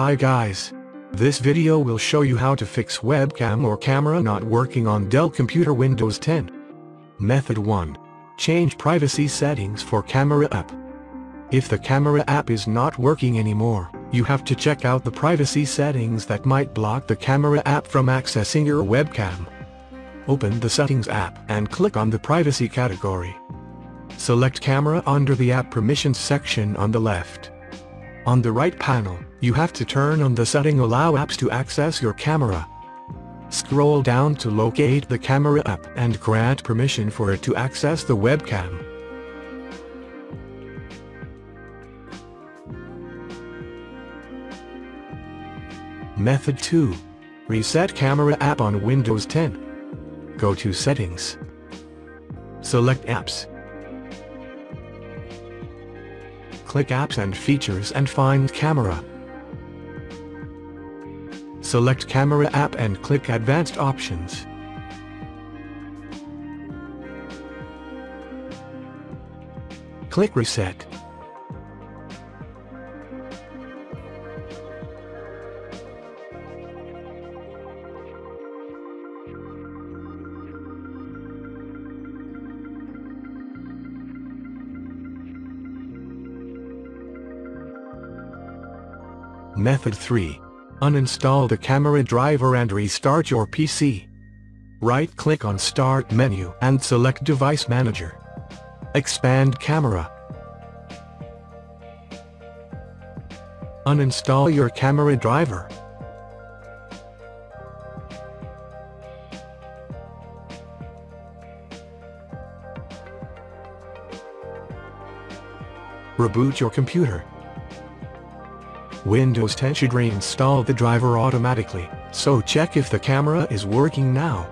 Hi guys. This video will show you how to fix webcam or camera not working on Dell computer Windows 10. Method 1. Change privacy settings for camera app. If the camera app is not working anymore, you have to check out the privacy settings that might block the camera app from accessing your webcam. Open the Settings app and click on the Privacy category. Select Camera under the App Permissions section on the left. On the right panel, you have to turn on the setting Allow apps to access your camera. Scroll down to locate the camera app and grant permission for it to access the webcam. Method 2. Reset Camera app on Windows 10. Go to Settings. Select Apps. Click Apps and Features and find Camera. Select Camera app and click Advanced Options. Click Reset. Method 3. Uninstall the camera driver and restart your PC. Right-click on Start menu and select Device Manager. Expand Camera. Uninstall your camera driver. Reboot your computer. Windows 10 should reinstall the driver automatically, so check if the camera is working now.